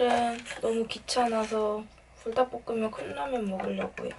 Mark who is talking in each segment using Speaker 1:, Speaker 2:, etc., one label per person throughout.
Speaker 1: 오늘은 너무 귀찮아서 불닭볶음면 컵라면 먹으려고요.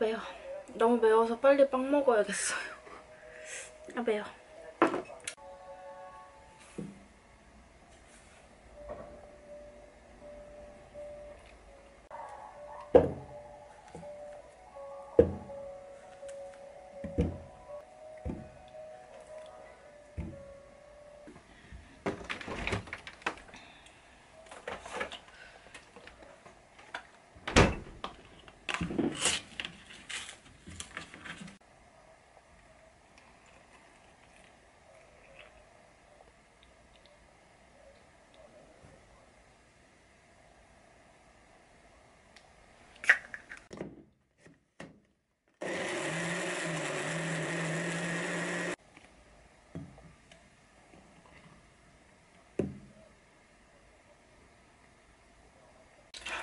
Speaker 1: 매워. 너무 매워서 빨리 빵 먹어야겠어요. 아 매워.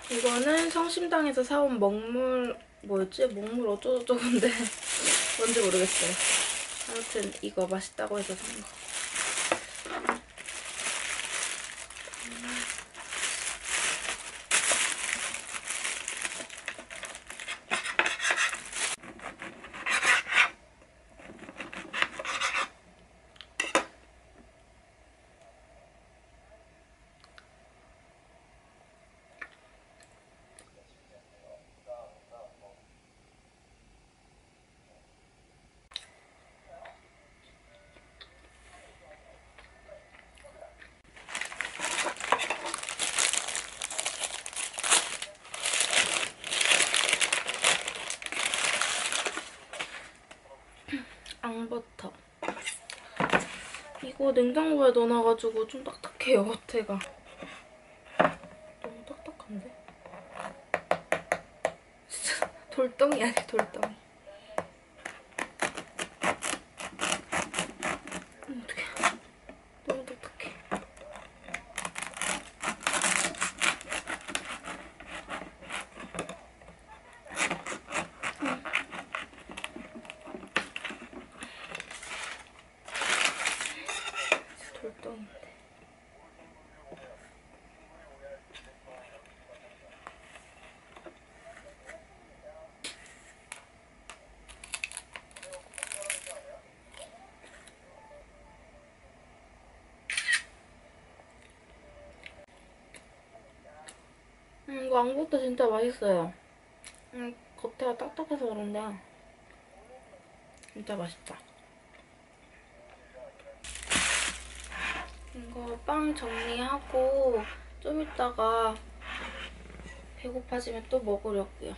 Speaker 1: 이거는 성심당에서 사온 먹물 뭐였지? 먹물 어쩌고저쩌고인데 뭔지 모르겠어요. 아무튼 이거 맛있다고 해서 산 거. 앙버터. 이거 냉장고에 넣어놔가지고 좀 딱딱해요, 겉에가. 너무 딱딱한데? 진짜 돌덩이 아니야, 돌덩이. 음, 어떡해. 너무 딱딱해. 진짜 돌덩인데. 앙버터 진짜 맛있어요. 음, 겉에가 딱딱해서 그런데 진짜 맛있다. 이거 빵 정리하고 좀 이따가 배고파지면 또 먹으려고요.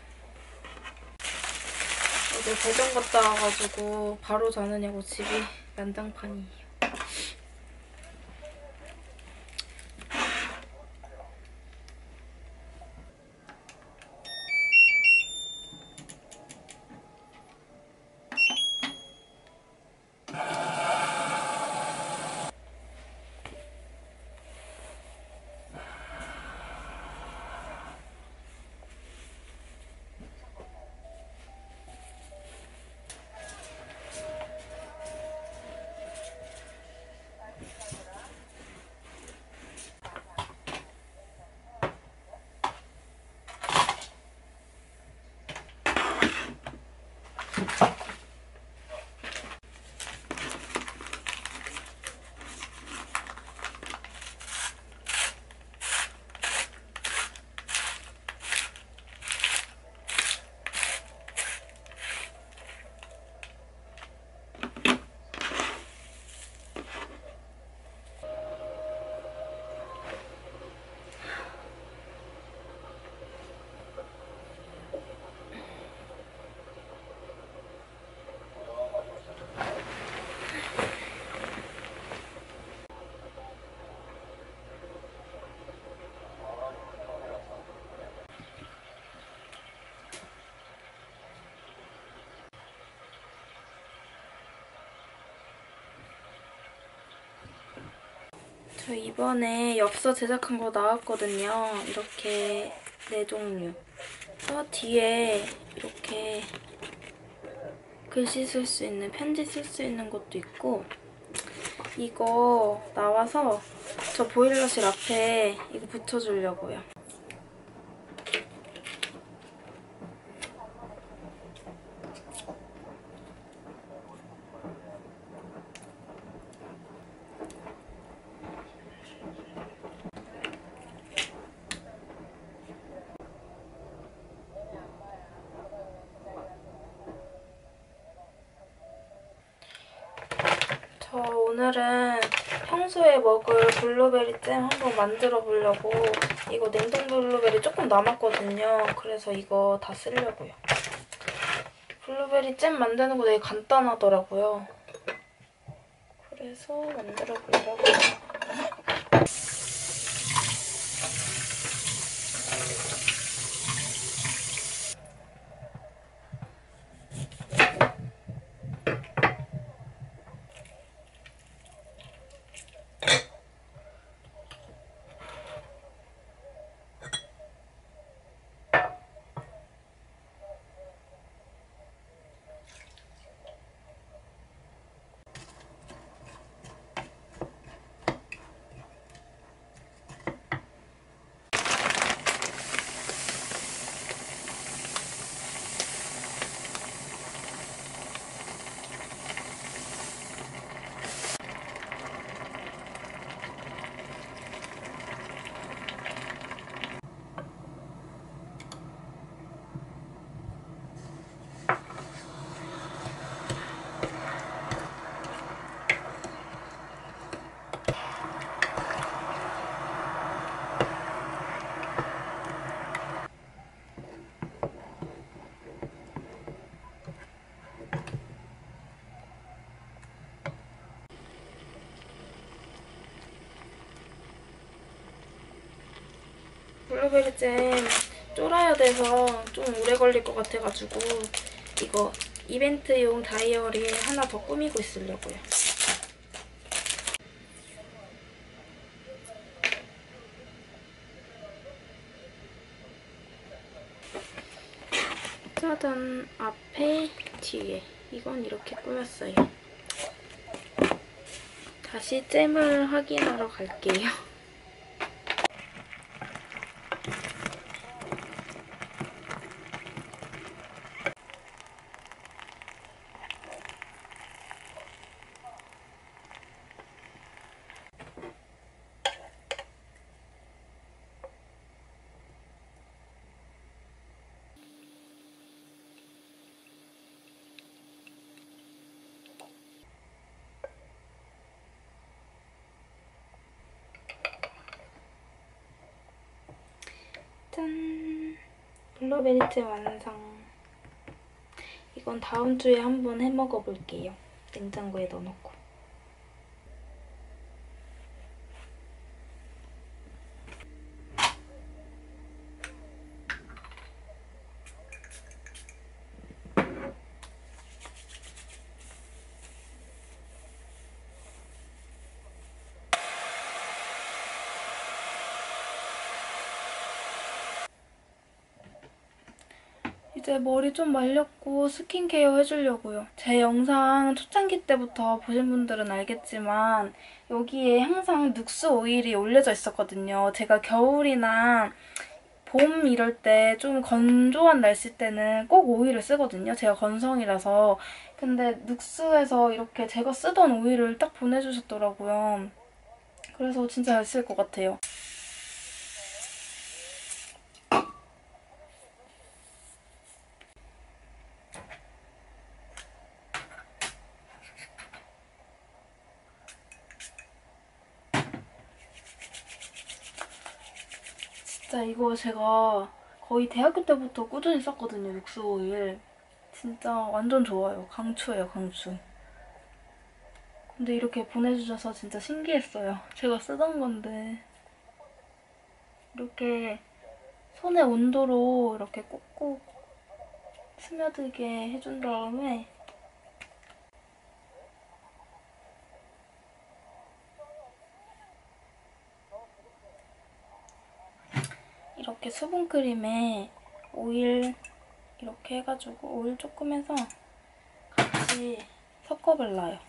Speaker 1: 어제 대전 갔다 와가지고 바로 자느냐고 집이 난장판이 저 이번에 엽서 제작한 거 나왔거든요. 이렇게 네 종류. 저 뒤에 이렇게 글씨 쓸 수 있는, 편지 쓸 수 있는 것도 있고 이거 나와서 저 보일러실 앞에 이거 붙여주려고요. 저 오늘은 평소에 먹을 블루베리 잼 한번 만들어 보려고 이거 냉동 블루베리 조금 남았거든요. 그래서 이거 다 쓰려고요. 블루베리 잼 만드는 거 되게 간단하더라고요. 그래서 만들어 보려고. 블루베리 잼 쫄아야 돼서 좀 오래 걸릴 것 같아가지고 이거 이벤트용 다이어리 하나 더 꾸미고 있으려고요. 짜잔 앞에 뒤에 이건 이렇게 꾸몄어요. 다시 잼을 확인하러 갈게요. 블루베리 잼 완성. 이건 다음 주에 한번 해 먹어 볼게요. 냉장고에 넣어놓고. 이제 머리 좀 말렸고 스킨케어 해주려고요. 제 영상 초창기 때부터 보신 분들은 알겠지만 여기에 항상 눅스 오일이 올려져 있었거든요. 제가 겨울이나 봄 이럴 때 좀 건조한 날씨 때는 꼭 오일을 쓰거든요. 제가 건성이라서. 근데 눅스에서 이렇게 제가 쓰던 오일을 딱 보내주셨더라고요. 그래서 진짜 잘 쓸 것 같아요. 진짜 이거 제가 거의 대학교 때부터 꾸준히 썼거든요, 육수 오일. 진짜 완전 좋아요. 강추예요, 강추. 근데 이렇게 보내주셔서 진짜 신기했어요. 제가 쓰던 건데. 이렇게 손의 온도로 이렇게 꾹꾹 스며들게 해준 다음에 수분크림에 오일 이렇게 해가지고 오일 조금 해서 같이 섞어 발라요.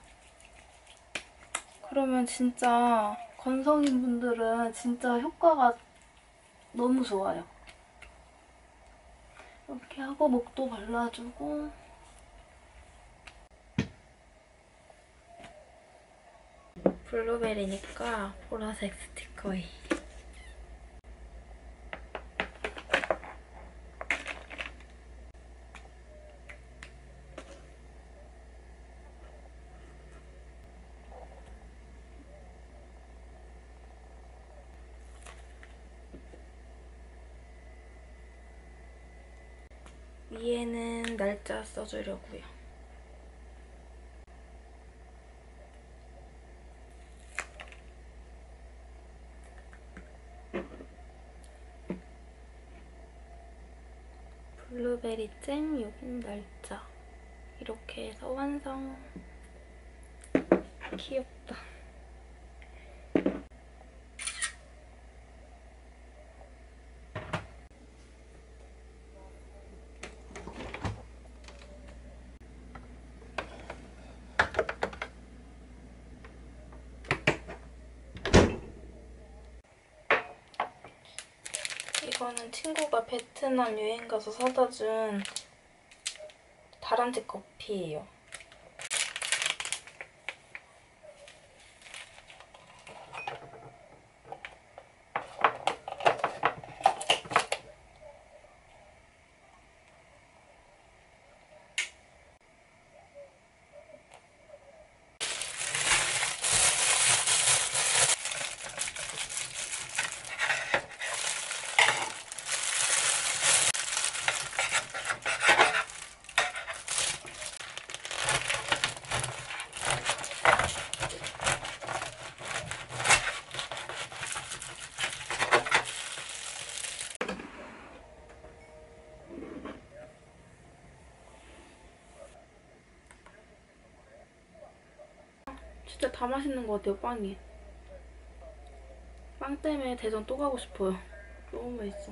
Speaker 1: 그러면 진짜 건성인 분들은 진짜 효과가 너무 좋아요. 이렇게 하고 목도 발라주고 블루베리니까 보라색 스티커에 날짜 써주려고요. 블루베리 잼, 여긴 날짜. 이렇게 해서 완성. 귀엽다. 이거는 친구가 베트남 여행 가서 사다 준 다람쥐 커피예요. 진짜 다 맛있는 것 같아요, 빵이. 빵 때문에 대전 또 가고 싶어요. 너무 맛있어.